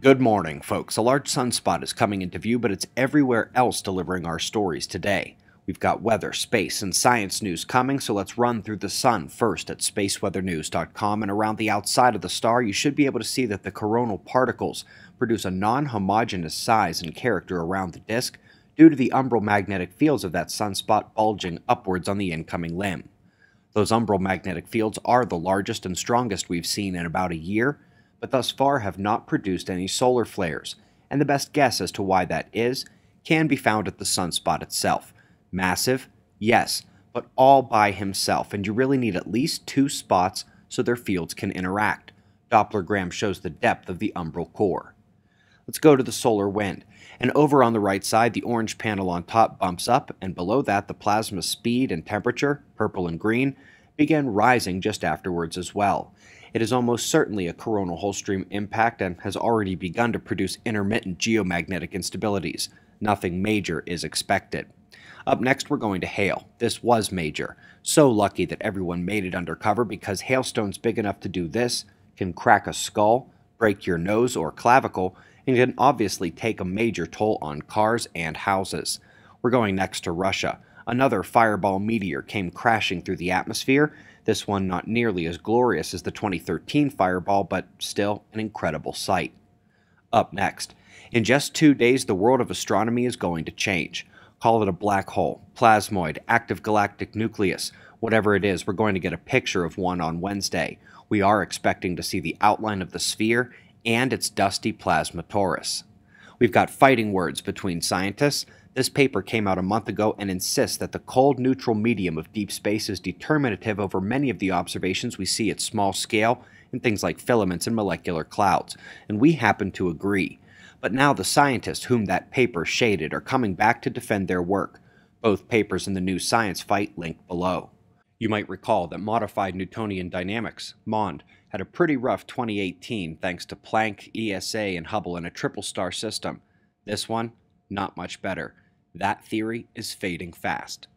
Good morning, folks. A large sunspot is coming into view, but it's everywhere else delivering our stories today. We've got weather, space, and science news coming, so let's run through the sun first at spaceweathernews.com. And around the outside of the star, you should be able to see that the coronal particles produce a non homogeneous size and character around the disk due to the umbral magnetic fields of that sunspot bulging upwards on the incoming limb. Those umbral magnetic fields are the largest and strongest we've seen in about a year, but thus far have not produced any solar flares, and the best guess as to why that is can be found at the sunspot itself. Massive? Yes, but all by himself, and you really need at least two spots so their fields can interact. Dopplergram shows the depth of the umbral core. Let's go to the solar wind. And over on the right side, the orange panel on top bumps up, and below that, the plasma speed and temperature, purple and green, begin rising just afterwards as well. It is almost certainly a coronal hole stream impact and has already begun to produce intermittent geomagnetic instabilities. Nothing major is expected. Up next, we're going to hail. This was major. So lucky that everyone made it undercover because hailstones big enough to do this can crack a skull, break your nose or clavicle, and can obviously take a major toll on cars and houses. We're going next to Russia. Another fireball meteor came crashing through the atmosphere, this one not nearly as glorious as the 2013 fireball, but still an incredible sight. Up next, in just two days, the world of astronomy is going to change. Call it a black hole, plasmoid, active galactic nucleus, whatever it is, we're going to get a picture of one on Wednesday. We are expecting to see the outline of the sphere and its dusty plasma torus. We've got fighting words between scientists. This paper came out a month ago and insists that the cold neutral medium of deep space is determinative over many of the observations we see at small scale in things like filaments and molecular clouds, and we happen to agree. But now the scientists whom that paper shaded are coming back to defend their work. Both papers in the new science fight link below. You might recall that modified Newtonian dynamics, MOND, had a pretty rough 2018 thanks to Planck, ESA, and Hubble in a triple star system. This one, not much better. That theory is fading fast.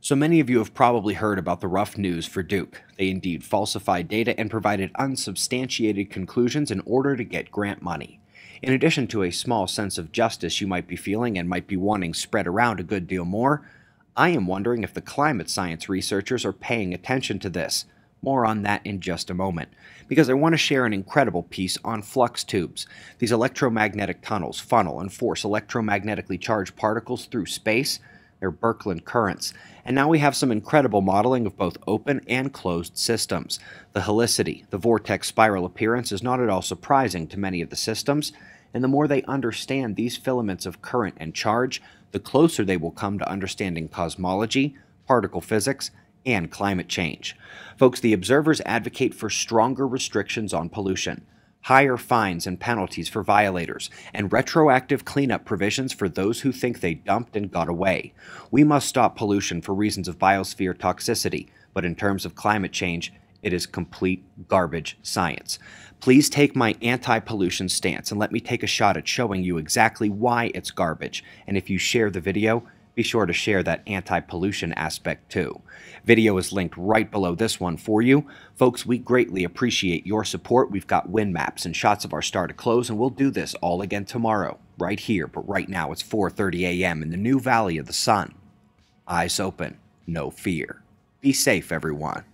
So many of you have probably heard about the rough news for Duke. They indeed falsified data and provided unsubstantiated conclusions in order to get grant money. In addition to a small sense of justice you might be feeling and might be wanting spread around a good deal more, I am wondering if the climate science researchers are paying attention to this. More on that in just a moment, because I want to share an incredible piece on flux tubes. These electromagnetic tunnels funnel and force electromagnetically charged particles through space. They're Birkeland currents. And now we have some incredible modeling of both open and closed systems. The helicity, the vortex spiral appearance, is not at all surprising to many of the systems, and the more they understand these filaments of current and charge, the closer they will come to understanding cosmology, particle physics, and climate change. Folks, the observers advocate for stronger restrictions on pollution, higher fines and penalties for violators, and retroactive cleanup provisions for those who think they dumped and got away. We must stop pollution for reasons of biosphere toxicity, but in terms of climate change, it is complete garbage science. Please take my anti pollution stance and let me take a shot at showing you exactly why it's garbage. And if you share the video, be sure to share that anti-pollution aspect too. Video is linked right below this one for you. Folks, we greatly appreciate your support. We've got wind maps and shots of our star to close, and we'll do this all again tomorrow, right here. But right now it's 4.30 a.m. in the new Valley of the Sun. Eyes open, no fear. Be safe, everyone.